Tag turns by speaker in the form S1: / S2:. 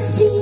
S1: así.